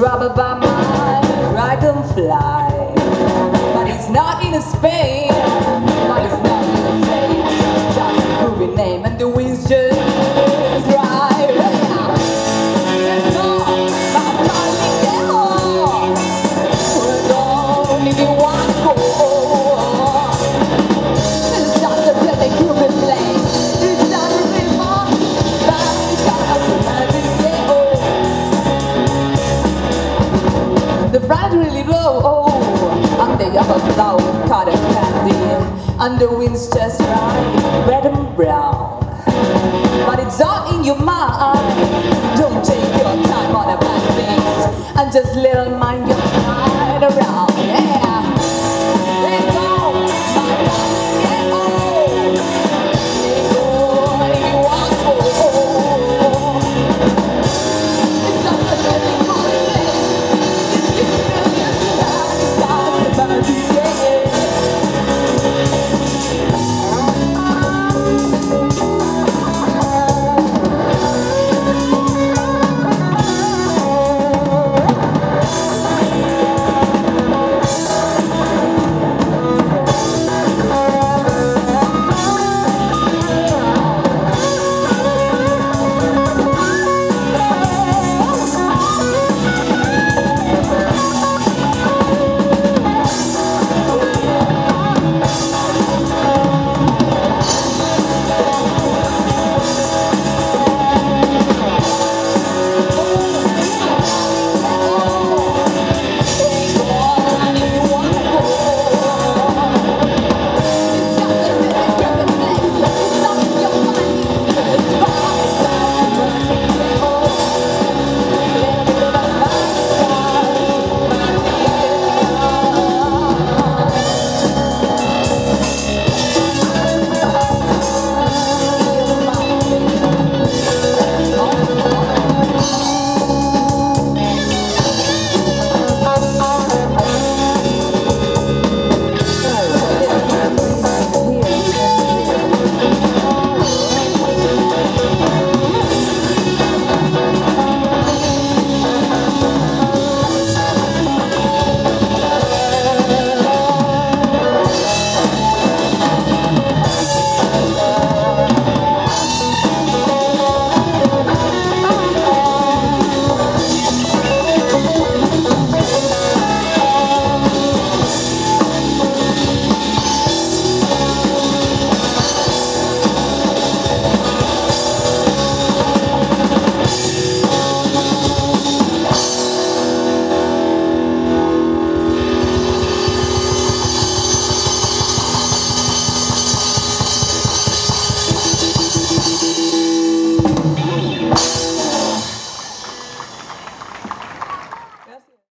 trouble by my dragonfly. But it's not in Spain, but it's not in States. Just a groovy name and the wind's just They have a candy just right Red and brown. But it's all in your mind